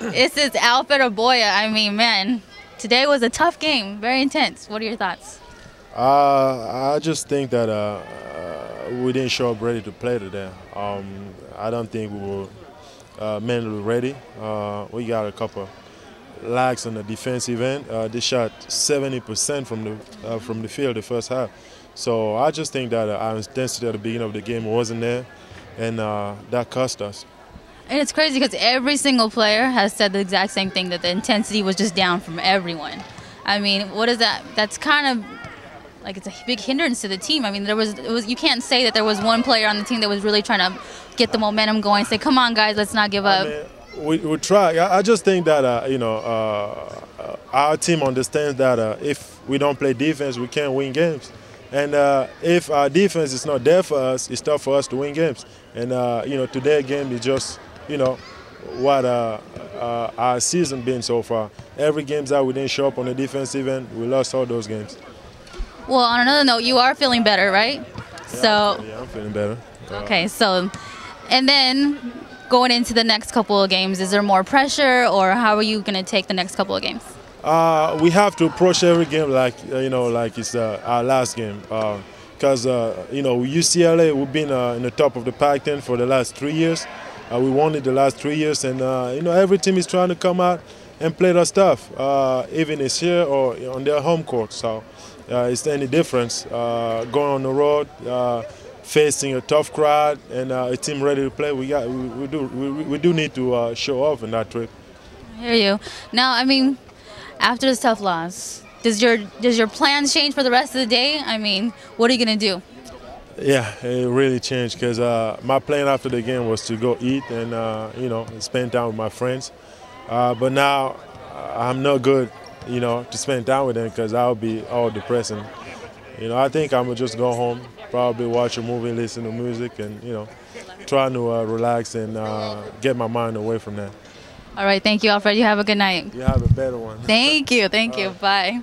this is Alfred Aboya. I mean, man, today was a tough game, very intense. What are your thoughts? Uh, I just think that uh, uh, we didn't show up ready to play today. Um, I don't think we were uh, mentally ready. Uh, we got a couple lags on the defensive end. Uh, they shot 70% from the from the field the first half. So I just think that our intensity at the beginning of the game wasn't there, and that cost us. And it's crazy because every single player has said the exact same thing that the intensity was just down from everyone. I mean, what is that? That's kind of like it's a big hindrance to the team. I mean, there was, was you can't say that there was one player on the team that was really trying to get the momentum going. Say, come on, guys, let's not give up. I mean, we, we try. I, just think that uh, you know uh, uh, our team understands that uh, if we don't play defense, we can't win games. And uh, if our defense is not there for us, it's tough for us to win games. And uh, you know, today's game is just you know, what uh, uh, our season been so far. Every games that we didn't show up on the defensive end, we lost all those games. Well, on another note, you are feeling better, right? Yeah, so yeah, I'm feeling better. Okay, so and then going into the next couple of games, is there more pressure, or how are you going to take the next couple of games? Uh, we have to approach every game like uh, you know, like it's uh, our last game. Because uh, you know, UCLA, we've been in the top of the Pac-10 for the last three years. Uh, we won it the last three years, and uh, you know every team is trying to come out and play their stuff, uh, even it's here or on their home court. So uh, it's any difference uh, going on the road, uh, facing a tough crowd, and a team ready to play. We got we, we do we, we, do need to show off in that trip. I hear you. Now, I mean, after this tough loss, does your does your plans change for the rest of the day? I mean, what are you gonna do? Yeah, it really changed because uh, my plan after the game was to go eat and uh, you know spend time with my friends. Uh, but now uh, I'm not good, you know, to spend time with them because I'll be all depressing. You know, I think I'm gonna just go home, probably watch a movie, listen to music, and you know, try to uh, relax and uh, get my mind away from that. All right, thank you, Alfred. You have a good night. You have a better one. Thank you, thank you. Bye.